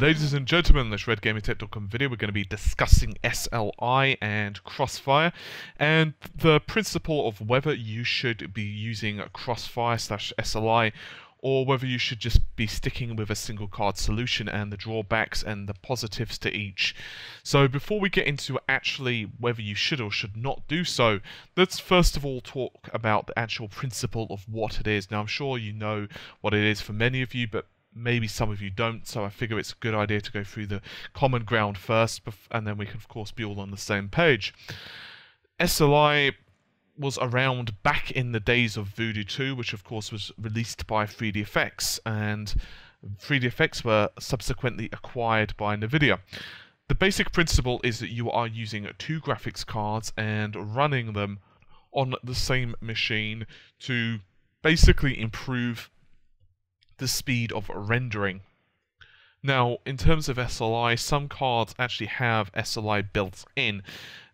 Ladies and gentlemen, in this RedGamingTech.com video, we're going to be discussing SLI and Crossfire, and the principle of whether you should be using Crossfire slash SLI, or whether you should just be sticking with a single card solution and the drawbacks and the positives to each. So before we get into actually whether you should or should not do so, let's first of all talk about the actual principle of what it is. Now I'm sure you know what it is for many of you, but maybe some of you don't, so I figure it's a good idea to go through the common ground first, and then we can, of course, be all on the same page. SLI was around back in the days of Voodoo 2, which, of course, was released by 3DFX, and 3DFX were subsequently acquired by NVIDIA. The basic principle is that you are using two graphics cards and running them on the same machine to basically improve the speed of rendering. Now, in terms of SLI, some cards actually have SLI built in.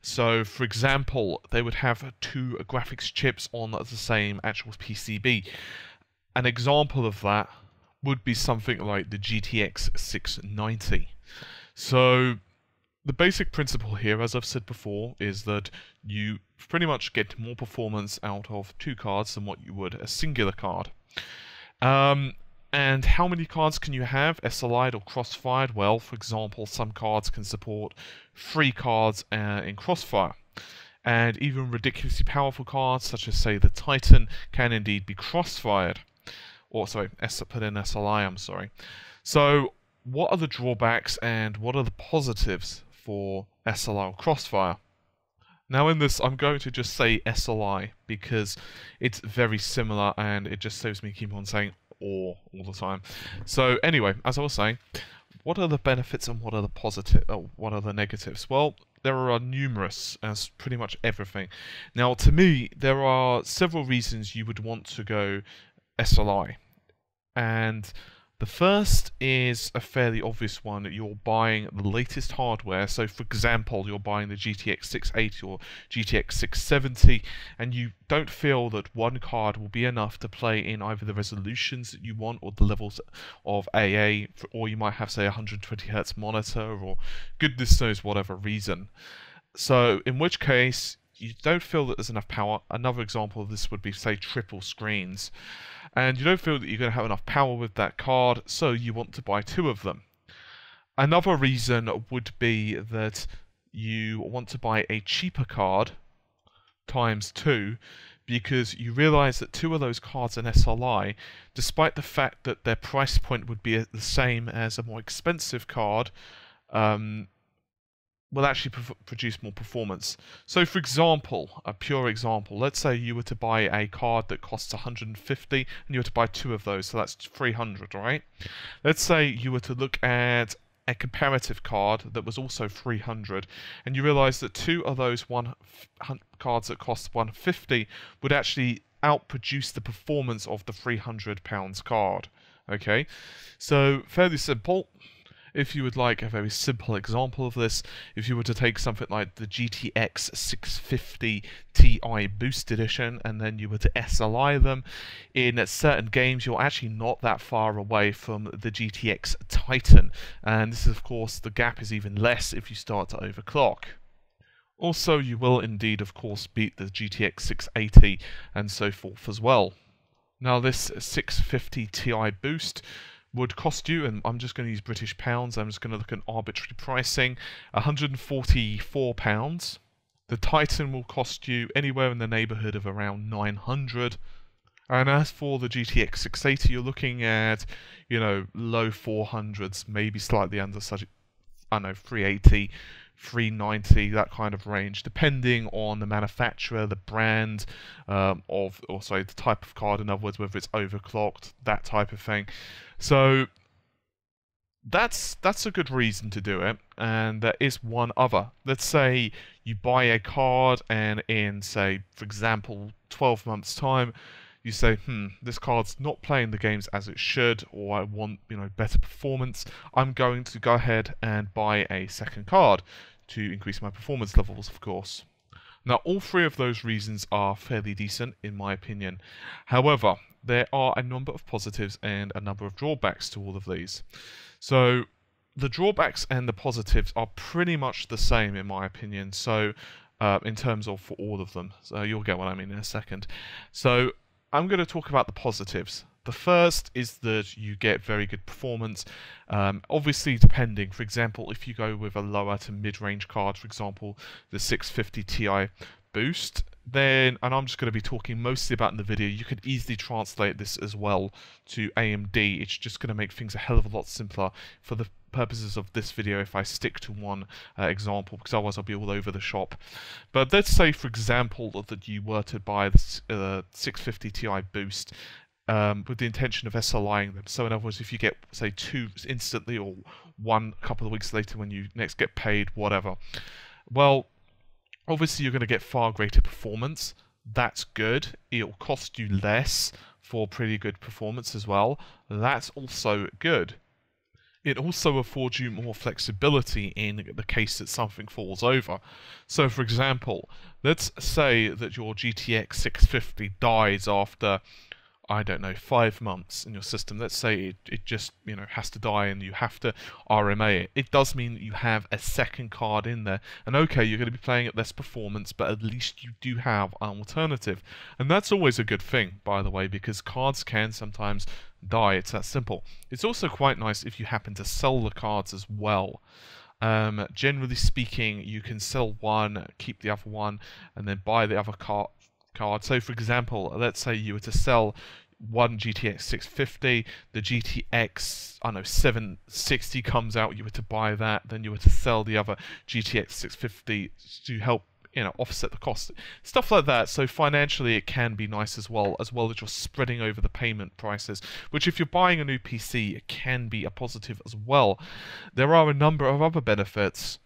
So, for example, they would have two graphics chips on the same actual PCB. An example of that would be something like the GTX 690. So, the basic principle here, as I've said before, is that you pretty much get more performance out of two cards than what you would a singular card. Um, and how many cards can you have, SLI'd or crossfired? Well, for example, some cards can support three cards uh, in crossfire. And even ridiculously powerful cards, such as, say, the Titan, can indeed be crossfired. Or, sorry, put in SLI, I'm sorry. So, what are the drawbacks and what are the positives for SLI or crossfire? Now in this, I'm going to just say SLI because it's very similar and it just saves me keep on saying or all the time. So anyway, as I was saying, what are the benefits and what are the positive? Uh, what are the negatives? Well, there are numerous, as pretty much everything. Now, to me, there are several reasons you would want to go SLI, and the first is a fairly obvious one. You're buying the latest hardware. So, for example, you're buying the GTX 680 or GTX 670, and you don't feel that one card will be enough to play in either the resolutions that you want or the levels of AA, or you might have, say, a 120 hertz monitor, or goodness knows whatever reason. So, in which case, you don't feel that there's enough power. Another example of this would be, say, triple screens. And you don't feel that you're going to have enough power with that card, so you want to buy two of them. Another reason would be that you want to buy a cheaper card times two because you realize that two of those cards in SLI, despite the fact that their price point would be the same as a more expensive card, um, will actually produce more performance. So for example, a pure example, let's say you were to buy a card that costs 150 and you were to buy two of those, so that's 300, right? Let's say you were to look at a comparative card that was also 300 and you realize that two of those one cards that cost 150 would actually outproduce the performance of the 300 pounds card okay so fairly simple if you would like a very simple example of this, if you were to take something like the GTX 650 Ti Boost Edition and then you were to SLI them, in certain games you're actually not that far away from the GTX Titan. And this is, of course, the gap is even less if you start to overclock. Also, you will indeed, of course, beat the GTX 680 and so forth as well. Now, this 650 Ti Boost would cost you, and I'm just going to use British pounds, I'm just going to look at arbitrary pricing, £144. The Titan will cost you anywhere in the neighbourhood of around 900 and as for the GTX 680, you're looking at, you know, low 400s, maybe slightly under such, I don't know, 380, 390, that kind of range, depending on the manufacturer, the brand um, of, or sorry, the type of card, in other words, whether it's overclocked, that type of thing. So that's that's a good reason to do it and there is one other let's say you buy a card and in say for example 12 months time you say hmm this card's not playing the games as it should or i want you know better performance i'm going to go ahead and buy a second card to increase my performance levels of course now all three of those reasons are fairly decent in my opinion however there are a number of positives and a number of drawbacks to all of these. So, the drawbacks and the positives are pretty much the same in my opinion. So uh, in terms of for all of them. So you'll get what I mean in a second. So I'm going to talk about the positives. The first is that you get very good performance. Um, obviously, depending, for example, if you go with a lower to mid-range card, for example, the 650 Ti boost, then, and I'm just going to be talking mostly about in the video, you could easily translate this as well to AMD. It's just going to make things a hell of a lot simpler for the purposes of this video if I stick to one uh, example, because otherwise I'll be all over the shop. But let's say, for example, that you were to buy the uh, 650 Ti boost um, with the intention of SLIing them. So in other words, if you get, say, two instantly or one couple of weeks later when you next get paid, whatever. Well, Obviously, you're going to get far greater performance. That's good. It'll cost you less for pretty good performance as well. That's also good. It also affords you more flexibility in the case that something falls over. So, for example, let's say that your GTX 650 dies after I don't know, five months in your system, let's say it, it just, you know, has to die and you have to RMA it, it does mean that you have a second card in there. And okay, you're going to be playing at less performance, but at least you do have an alternative. And that's always a good thing, by the way, because cards can sometimes die. It's that simple. It's also quite nice if you happen to sell the cards as well. Um, generally speaking, you can sell one, keep the other one, and then buy the other card card. So, for example, let's say you were to sell one GTX 650, the GTX I know 760 comes out, you were to buy that, then you were to sell the other GTX 650 to help you know offset the cost. Stuff like that. So financially it can be nice as well as well as you're spreading over the payment prices which if you're buying a new pc it can be a positive as well. There are a number of other benefits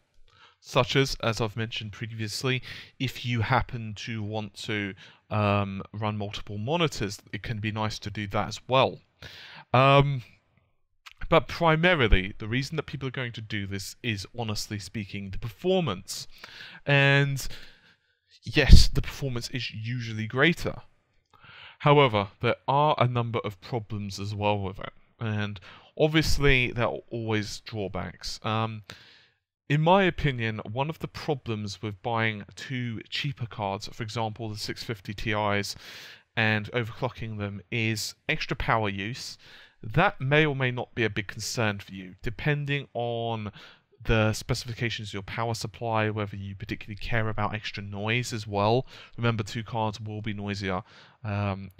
such as, as I've mentioned previously, if you happen to want to um, run multiple monitors, it can be nice to do that as well. Um, but primarily, the reason that people are going to do this is, honestly speaking, the performance. And yes, the performance is usually greater. However, there are a number of problems as well with it. And obviously, there are always drawbacks. Um, in my opinion, one of the problems with buying two cheaper cards, for example the 650 Ti's, and overclocking them is extra power use. That may or may not be a big concern for you, depending on the specifications of your power supply, whether you particularly care about extra noise as well. Remember, two cards will be noisier. Um,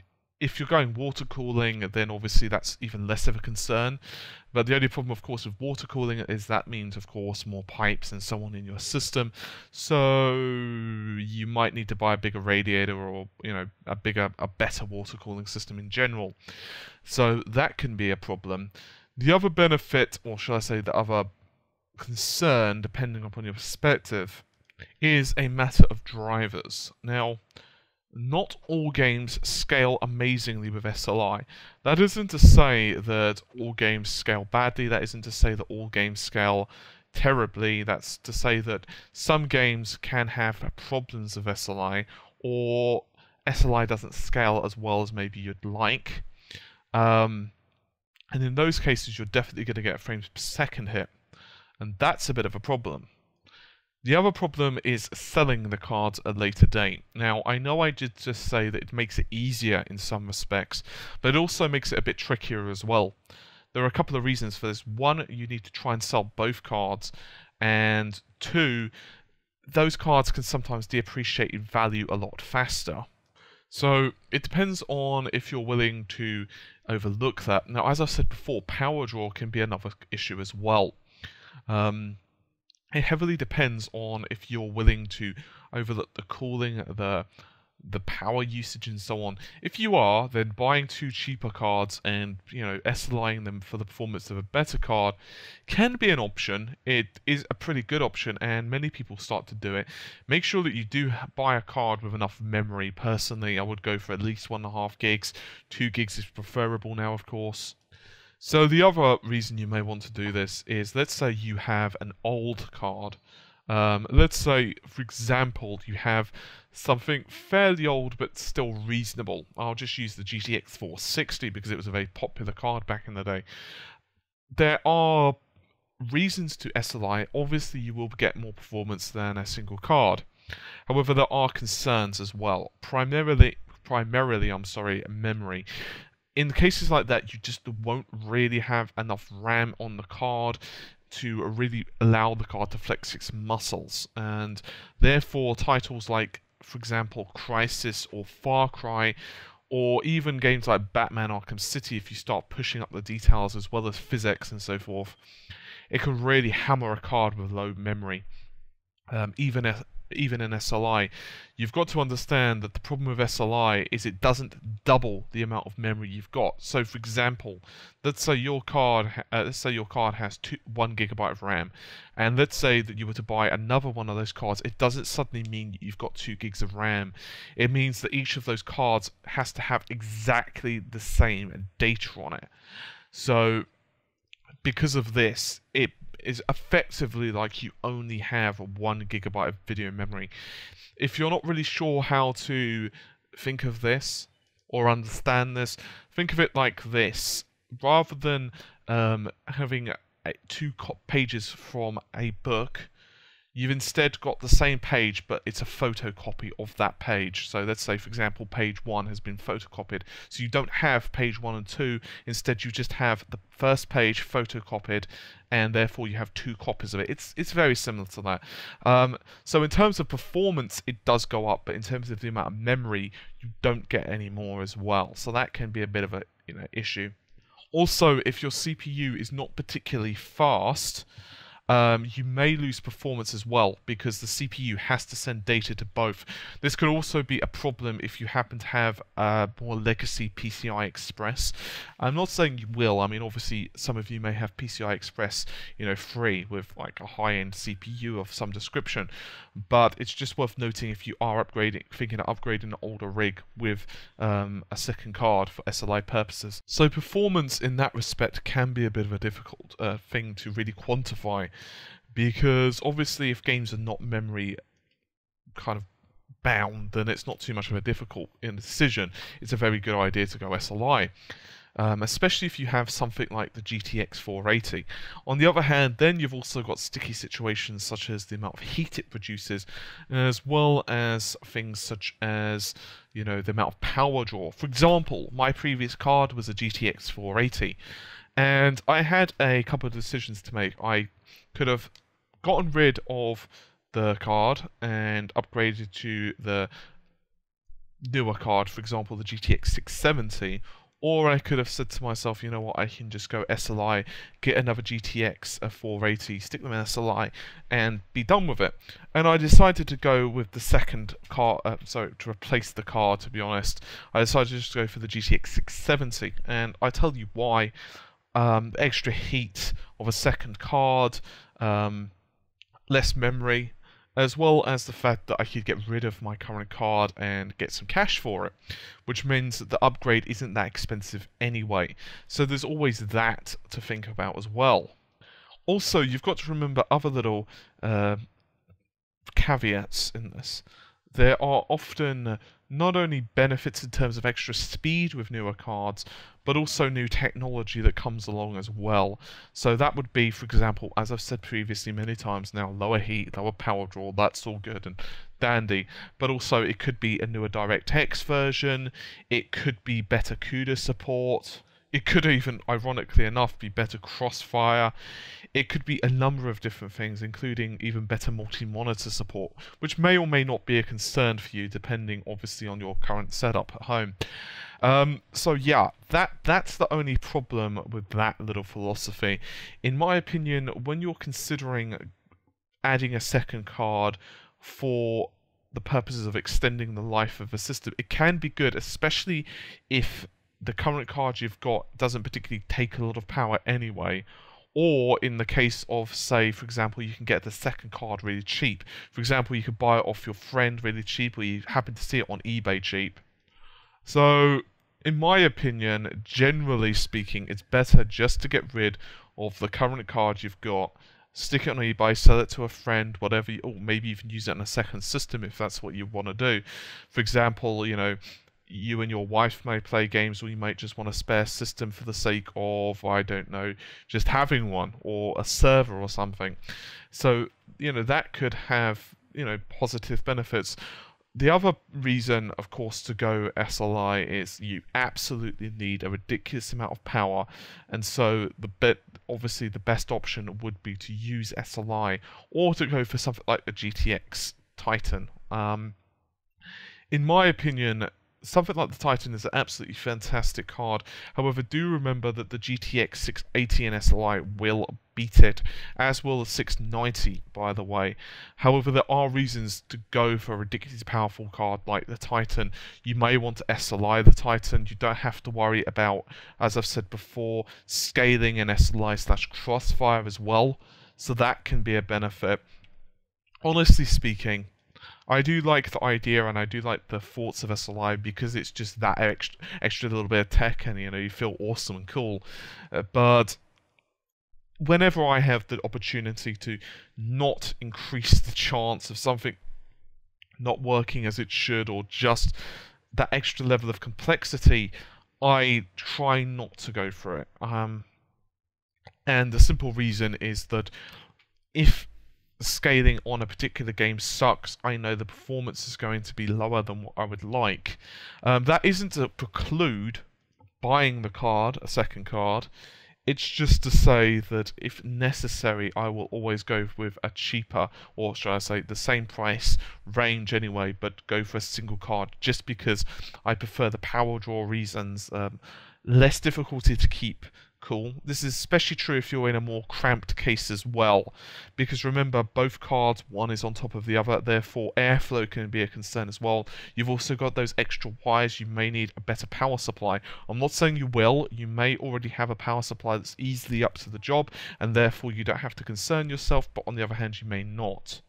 if you're going water cooling, then obviously that's even less of a concern. But the only problem, of course, with water cooling is that means, of course, more pipes and so on in your system. So you might need to buy a bigger radiator or, you know, a bigger, a better water cooling system in general. So that can be a problem. The other benefit, or shall I say the other concern, depending upon your perspective, is a matter of drivers. Now, not all games scale amazingly with SLI. That isn't to say that all games scale badly, that isn't to say that all games scale terribly, that's to say that some games can have problems with SLI, or SLI doesn't scale as well as maybe you'd like. Um, and in those cases, you're definitely going to get frames per second hit, and that's a bit of a problem. The other problem is selling the cards at a later date. Now, I know I did just say that it makes it easier in some respects, but it also makes it a bit trickier as well. There are a couple of reasons for this. One, you need to try and sell both cards, and two, those cards can sometimes depreciate in value a lot faster. So it depends on if you're willing to overlook that. Now, as I said before, power draw can be another issue as well. Um, it heavily depends on if you're willing to overlook the cooling, the the power usage and so on. If you are, then buying two cheaper cards and, you know, SLIing them for the performance of a better card can be an option. It is a pretty good option and many people start to do it. Make sure that you do buy a card with enough memory. Personally, I would go for at least one and a half gigs. Two gigs is preferable now, of course. So the other reason you may want to do this is, let's say you have an old card. Um, let's say, for example, you have something fairly old but still reasonable. I'll just use the GTX 460 because it was a very popular card back in the day. There are reasons to SLI, obviously you will get more performance than a single card. However, there are concerns as well. Primarily, primarily, I'm sorry, memory. In cases like that, you just won't really have enough RAM on the card to really allow the card to flex its muscles, and therefore titles like, for example, Crysis or Far Cry or even games like Batman Arkham City, if you start pushing up the details as well as physics and so forth, it can really hammer a card with low memory. Um, even even in SLI, you've got to understand that the problem with SLI is it doesn't double the amount of memory you've got. So, for example, let's say your card, uh, let's say your card has two, one gigabyte of RAM, and let's say that you were to buy another one of those cards. It doesn't suddenly mean you've got two gigs of RAM. It means that each of those cards has to have exactly the same data on it. So, because of this, it is effectively like you only have one gigabyte of video memory. If you're not really sure how to think of this or understand this, think of it like this. Rather than um, having two pages from a book, You've instead got the same page, but it's a photocopy of that page. So let's say, for example, page 1 has been photocopied. So you don't have page 1 and 2. Instead, you just have the first page photocopied, and therefore you have two copies of it. It's it's very similar to that. Um, so in terms of performance, it does go up, but in terms of the amount of memory, you don't get any more as well. So that can be a bit of a you know issue. Also, if your CPU is not particularly fast, um, you may lose performance as well because the CPU has to send data to both. This could also be a problem if you happen to have a more legacy PCI Express. I'm not saying you will. I mean, obviously, some of you may have PCI Express, you know, free with like a high-end CPU of some description, but it's just worth noting if you are upgrading, thinking of upgrading an older rig with um, a second card for SLI purposes. So performance in that respect can be a bit of a difficult uh, thing to really quantify because obviously if games are not memory kind of bound, then it's not too much of a difficult decision. It's a very good idea to go SLI. Um, especially if you have something like the GTX 480. On the other hand, then you've also got sticky situations such as the amount of heat it produces, as well as things such as, you know, the amount of power draw. For example, my previous card was a GTX 480, and I had a couple of decisions to make. I could have gotten rid of the card and upgraded to the newer card, for example, the GTX 670, or I could have said to myself, you know what, I can just go SLI, get another GTX a 480, stick them in SLI, and be done with it. And I decided to go with the second card, uh, sorry, to replace the card, to be honest. I decided to just go for the GTX 670, and I tell you why. Um, extra heat of a second card, um, less memory, as well as the fact that I could get rid of my current card and get some cash for it, which means that the upgrade isn't that expensive anyway. So there's always that to think about as well. Also, you've got to remember other little uh, caveats in this. There are often not only benefits in terms of extra speed with newer cards, but also new technology that comes along as well. So that would be, for example, as I've said previously many times now, lower heat, lower power draw, that's all good and dandy. But also it could be a newer DirectX version, it could be better CUDA support, it could even, ironically enough, be better crossfire. It could be a number of different things, including even better multi-monitor support, which may or may not be a concern for you, depending obviously on your current setup at home. Um, so yeah, that that's the only problem with that little philosophy. In my opinion, when you're considering adding a second card for the purposes of extending the life of a system, it can be good, especially if the current card you've got doesn't particularly take a lot of power anyway. Or in the case of, say, for example, you can get the second card really cheap. For example, you could buy it off your friend really cheap, or you happen to see it on eBay cheap. So, in my opinion, generally speaking, it's better just to get rid of the current card you've got, stick it on eBay, sell it to a friend, whatever, you, or maybe even use it in a second system if that's what you want to do. For example, you know, you and your wife may play games, or you might just want a spare system for the sake of, I don't know, just having one or a server or something. So, you know, that could have, you know, positive benefits. The other reason, of course, to go SLI is you absolutely need a ridiculous amount of power, and so the bit obviously the best option would be to use SLI or to go for something like the GTX Titan. Um, in my opinion, something like the Titan is an absolutely fantastic card. However, do remember that the GTX 680 and SLI will beat it, as will the 690, by the way. However, there are reasons to go for a ridiculously powerful card like the Titan. You may want to SLI the Titan. You don't have to worry about, as I've said before, scaling and SLI slash crossfire as well. So that can be a benefit. Honestly speaking, I do like the idea and I do like the thoughts of SLI because it's just that extra, extra little bit of tech and you know you feel awesome and cool. Uh, but whenever I have the opportunity to not increase the chance of something not working as it should or just that extra level of complexity, I try not to go for it. Um, and the simple reason is that if scaling on a particular game sucks, I know the performance is going to be lower than what I would like. Um, that isn't to preclude buying the card, a second card. It's just to say that if necessary, I will always go with a cheaper, or should I say, the same price range anyway, but go for a single card just because I prefer the power draw reasons, um, less difficulty to keep cool. This is especially true if you're in a more cramped case as well, because remember, both cards, one is on top of the other, therefore airflow can be a concern as well. You've also got those extra wires, you may need a better power supply. I'm not saying you will, you may already have a power supply that's easily up to the job, and therefore you don't have to concern yourself, but on the other hand, you may not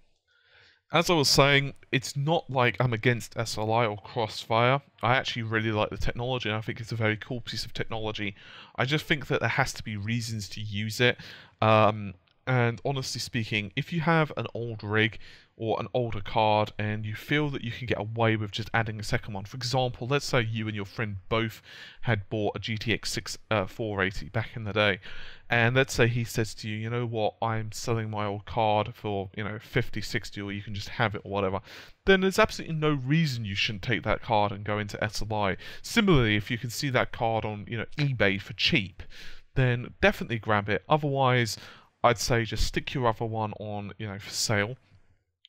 as I was saying, it's not like I'm against SLI or Crossfire. I actually really like the technology and I think it's a very cool piece of technology. I just think that there has to be reasons to use it. Um, and honestly speaking, if you have an old rig or an older card and you feel that you can get away with just adding a second one, for example, let's say you and your friend both had bought a GTX 6 uh, 480 back in the day, and let's say he says to you, you know what, I'm selling my old card for, you know, 50, 60, or you can just have it or whatever, then there's absolutely no reason you shouldn't take that card and go into SLI. Similarly, if you can see that card on, you know, eBay for cheap, then definitely grab it. Otherwise, I'd say just stick your other one on, you know, for sale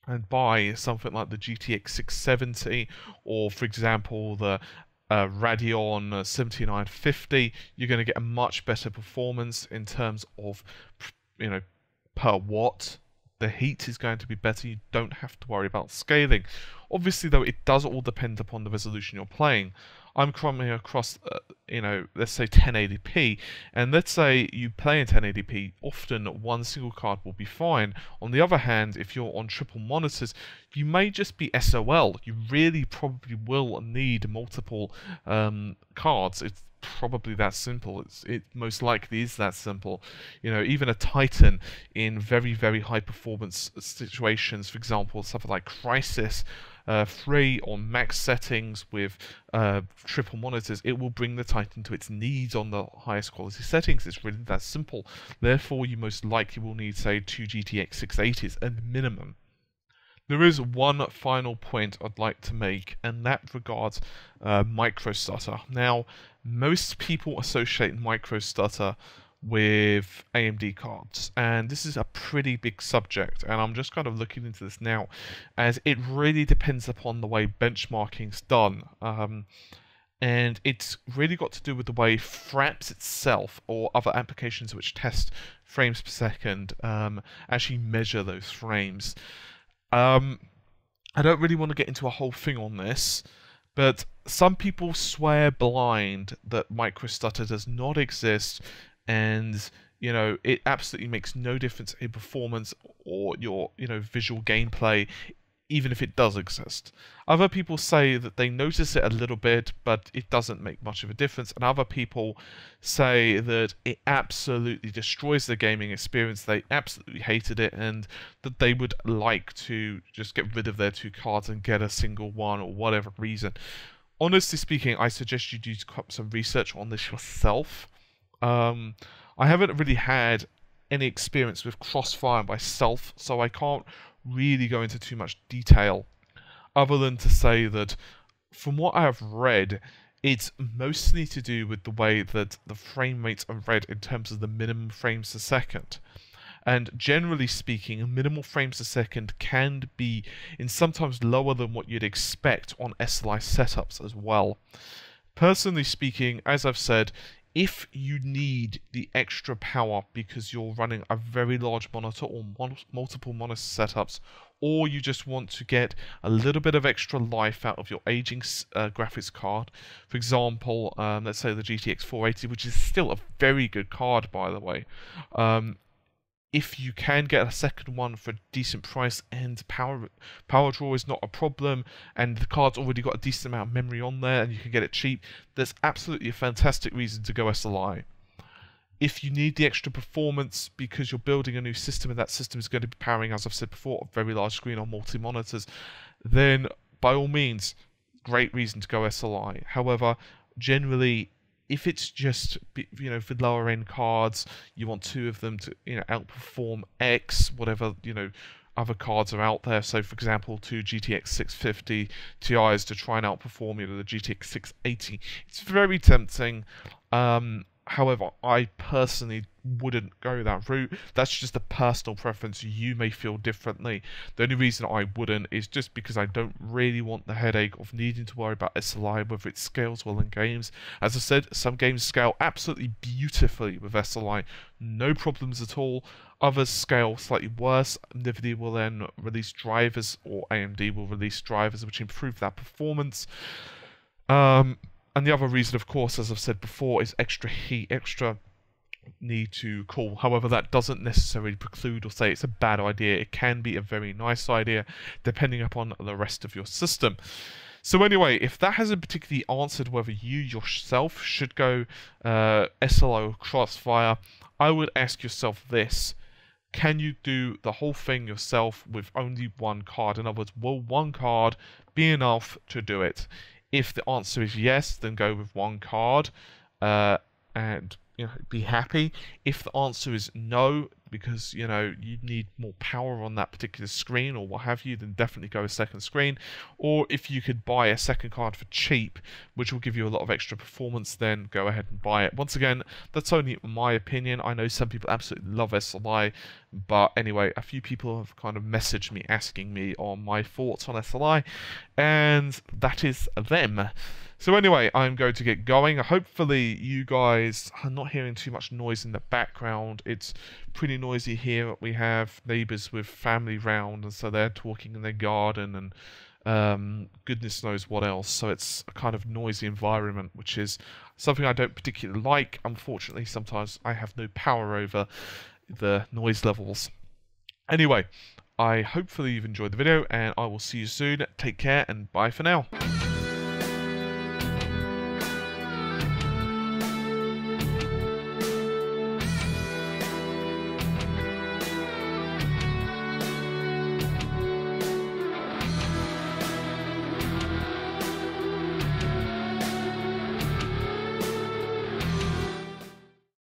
and buy something like the GTX 670 or, for example, the uh, Radeon 7950. You're going to get a much better performance in terms of, you know, per watt. The heat is going to be better. You don't have to worry about scaling. Obviously, though, it does all depend upon the resolution you're playing. I'm coming across, uh, you know, let's say 1080p, and let's say you play in 1080p, often one single card will be fine. On the other hand, if you're on triple monitors, you may just be SOL. You really probably will need multiple um, cards. It's probably that simple. It's it most likely is that simple. You know, even a Titan in very very high performance situations, for example, something like Crysis, uh, free on max settings with uh, triple monitors, it will bring the Titan to its needs on the highest quality settings. It's really that simple. Therefore, you most likely will need, say, two GTX 680s at minimum. There is one final point I'd like to make, and that regards uh, microstutter. Now, most people associate microstutter with AMD cards, and this is a pretty big subject, and I'm just kind of looking into this now, as it really depends upon the way benchmarking's done. Um, and it's really got to do with the way Fraps itself or other applications which test frames per second um, actually measure those frames. Um, I don't really want to get into a whole thing on this, but some people swear blind that microstutter does not exist and you know it absolutely makes no difference in performance or your you know visual gameplay even if it does exist. Other people say that they notice it a little bit, but it doesn't make much of a difference. And other people say that it absolutely destroys the gaming experience. They absolutely hated it, and that they would like to just get rid of their two cards and get a single one or whatever reason. honestly speaking, I suggest you do some research on this yourself. Um, I haven't really had any experience with Crossfire myself, so I can't really go into too much detail other than to say that from what I have read, it's mostly to do with the way that the frame rates are read in terms of the minimum frames a second. And generally speaking, minimal frames a second can be in sometimes lower than what you'd expect on SLI setups as well. Personally speaking, as I've said, if you need the extra power because you're running a very large monitor or multiple monitor setups, or you just want to get a little bit of extra life out of your aging uh, graphics card, for example, um, let's say the GTX 480, which is still a very good card by the way, um, if you can get a second one for a decent price and power power draw is not a problem and the card's already got a decent amount of memory on there and you can get it cheap, there's absolutely a fantastic reason to go SLI. If you need the extra performance because you're building a new system and that system is going to be powering, as I've said before, a very large screen on multi-monitors, then by all means, great reason to go SLI. However, generally if it's just you know for lower end cards, you want two of them to you know outperform X, whatever you know other cards are out there. So, for example, two GTX 650 Ti's to try and outperform you know the GTX 680. It's very tempting. Um, However, I personally wouldn't go that route. That's just a personal preference. You may feel differently. The only reason I wouldn't is just because I don't really want the headache of needing to worry about SLI, whether it scales well in games. As I said, some games scale absolutely beautifully with SLI, no problems at all. Others scale slightly worse. NVIDIA will then release drivers, or AMD will release drivers which improve that performance. Um, and the other reason, of course, as I've said before, is extra heat, extra need to cool. However, that doesn't necessarily preclude or say it's a bad idea. It can be a very nice idea, depending upon the rest of your system. So anyway, if that hasn't particularly answered whether you yourself should go uh, SLI Crossfire, I would ask yourself this. Can you do the whole thing yourself with only one card? In other words, will one card be enough to do it? If the answer is yes, then go with one card uh, and you know, be happy. If the answer is no, because you know you need more power on that particular screen or what have you, then definitely go a second screen. Or if you could buy a second card for cheap, which will give you a lot of extra performance, then go ahead and buy it. Once again, that's only my opinion. I know some people absolutely love SLI, but anyway, a few people have kind of messaged me asking me on my thoughts on SLI, and that is them. So anyway, I'm going to get going. Hopefully you guys are not hearing too much noise in the background. It's pretty noisy here. We have neighbours with family round, and so they're talking in their garden and um, goodness knows what else. So it's a kind of noisy environment, which is something I don't particularly like. Unfortunately, sometimes I have no power over the noise levels. Anyway, I hopefully you've enjoyed the video, and I will see you soon. Take care, and bye for now.